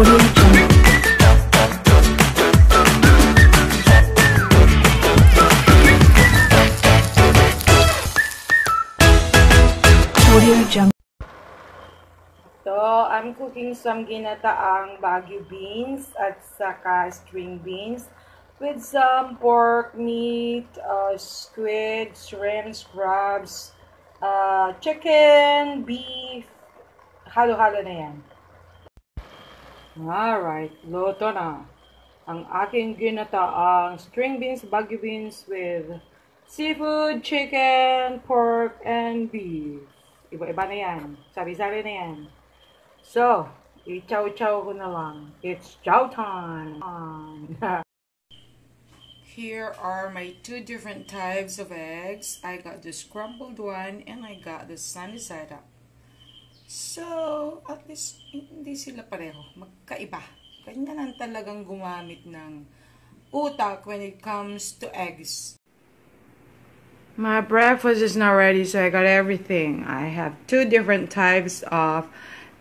So, I'm cooking some ginataang Baguio beans at saka string beans with some pork meat, uh, squid, shrimps, crabs, uh, chicken, beef, halo-halo na yan. Alright, loto na. Ang aking ginataang string beans, Baguio beans with seafood, chicken, pork, and beef. Iba-iba na yan. Sabi-sabi na yan. So, i-chow-chow ko na lang. It's chow time! Here are my two different types of eggs. I got the scrambled one and I got the sunny side up. So, at least hindi sila pareho. Magkaiba. Ganyan talagang gumamit ng utak when it comes to eggs. My breakfast is not ready, so I got everything. I have two different types of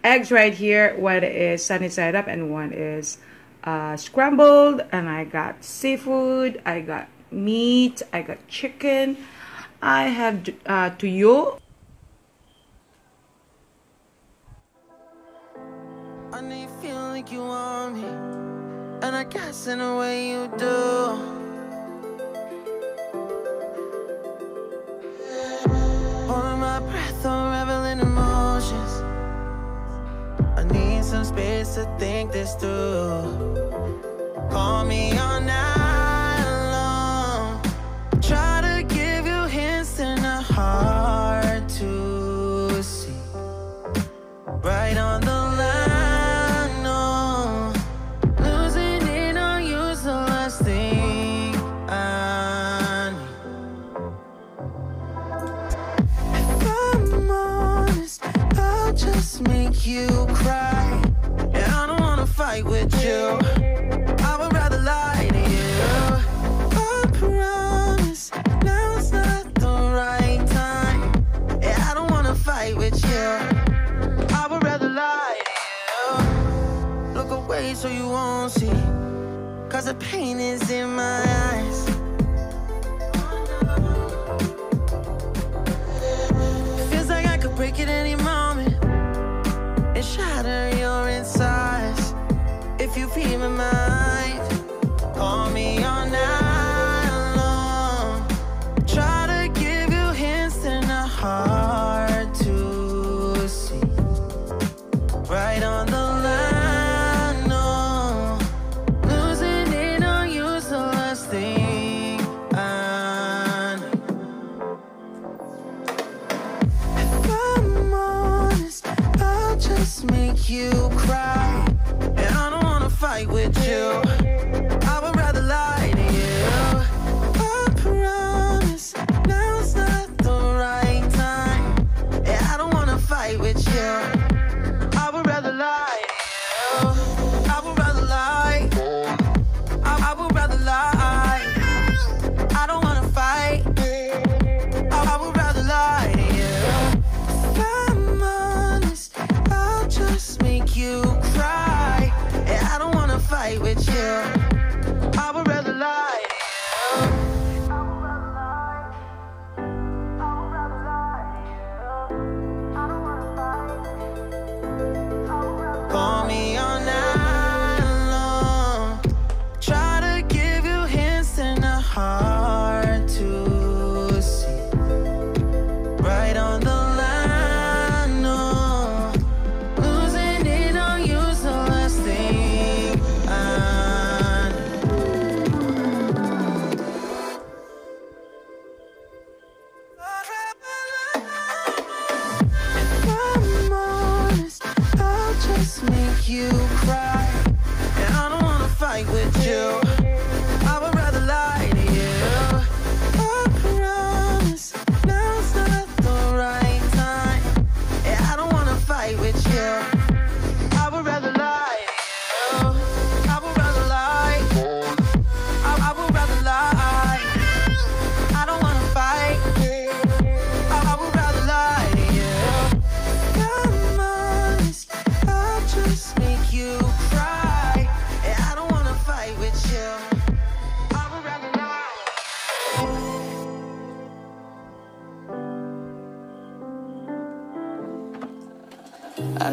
eggs right here. One is sunny side up and one is uh, scrambled. And I got seafood, I got meat, I got chicken. I have uh, tuyo. Want me, and I guess in a way you do. Holding my breath, unraveling emotions. I need some space to think this through. Call me on night make you cry. And I don't wanna fight with you. I would rather lie to you. I promise not the right time. I don't wanna fight with you. I would rather lie to you. Look away so you won't see. Cause the pain is in my eyes. Feels like I could break at any moment and shatter your insides. If you feel my mind,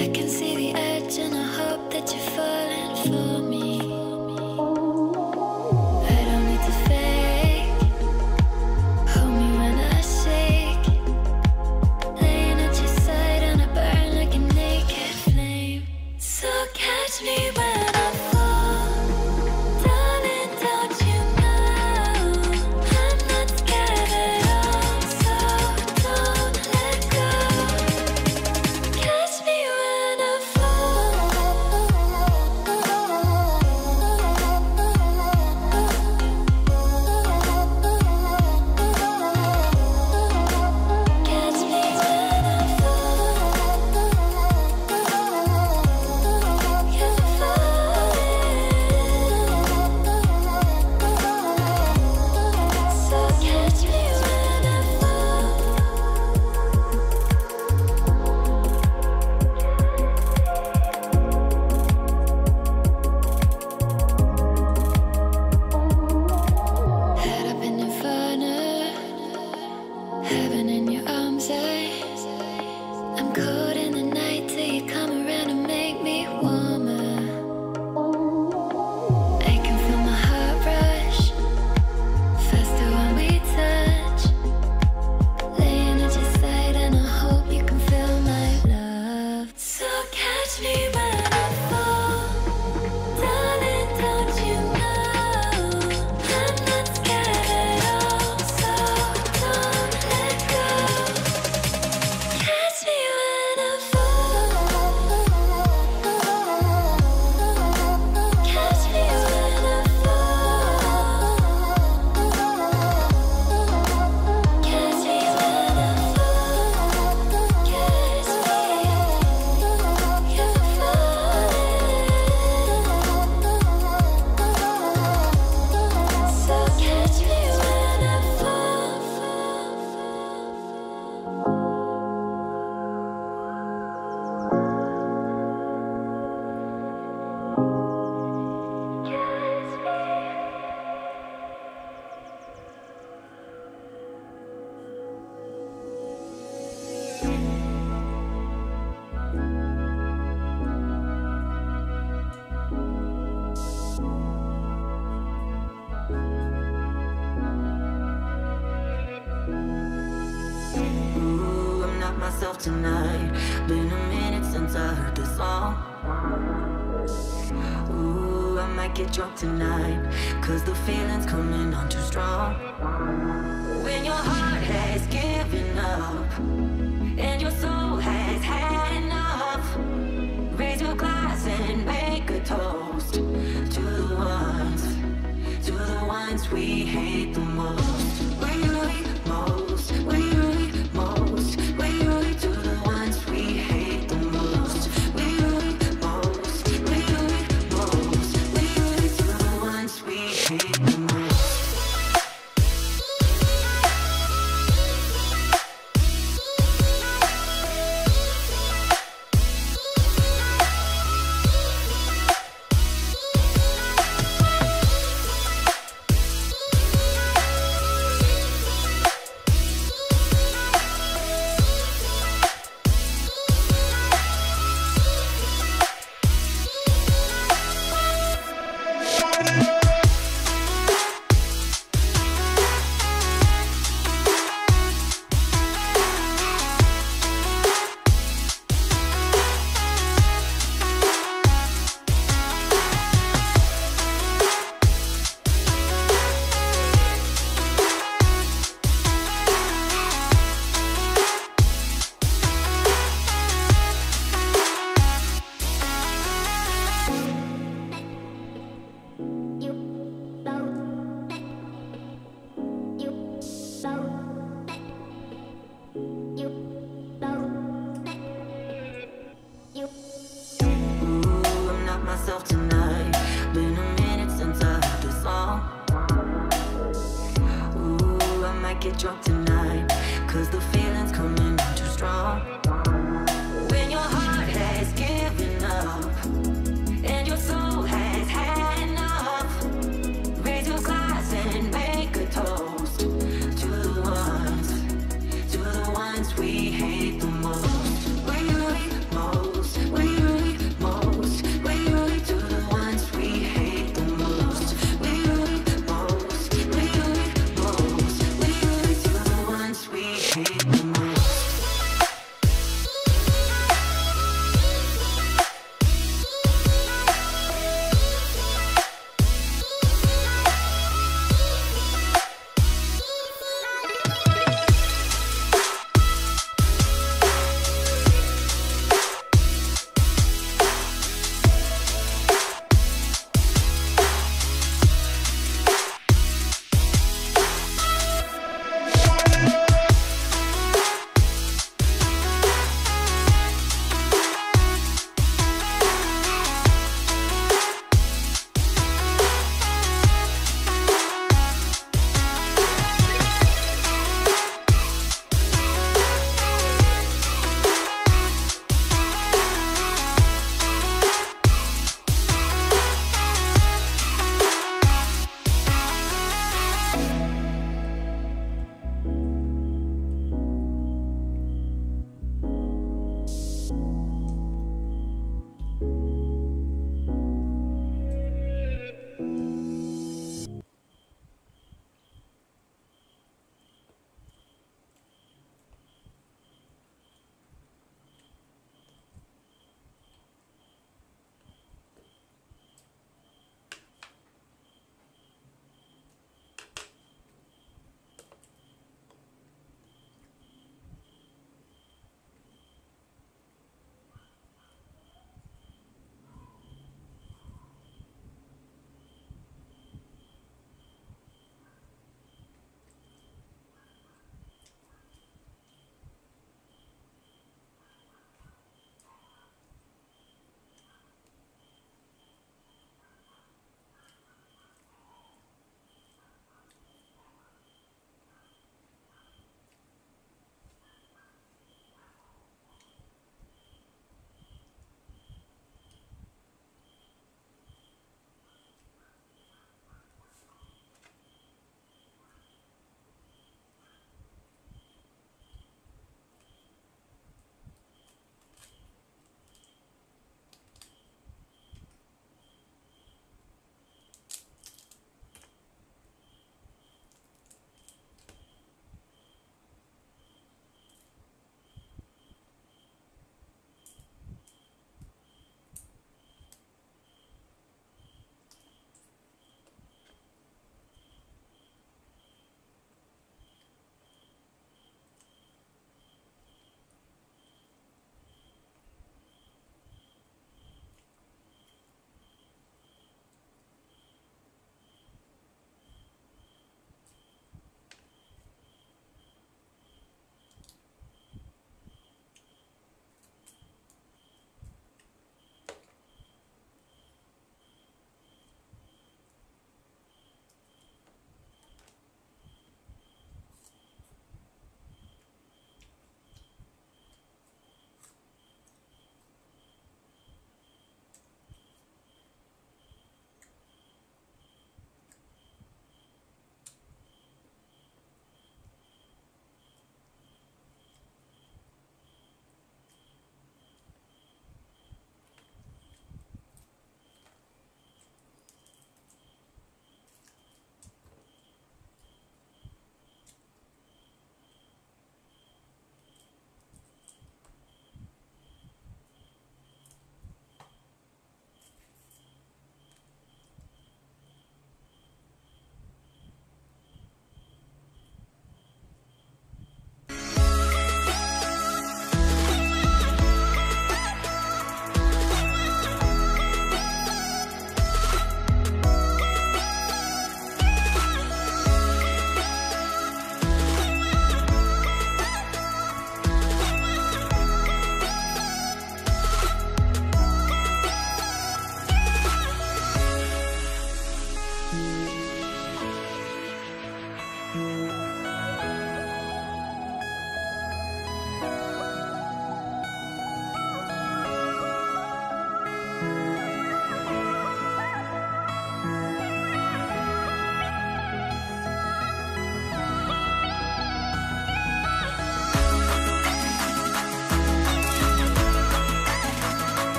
I can see tonight. Been a minute since I heard this song. Ooh, I might get drunk tonight. Cause the feeling's coming on too strong.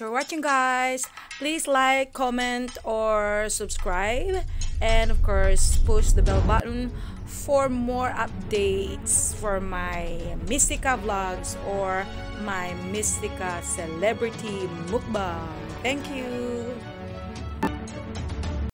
For watching, guys. Please like, comment, or subscribe. And of course, push the bell button for more updates for my Mystica vlogs or my Mystica celebrity mukbang. Thank you.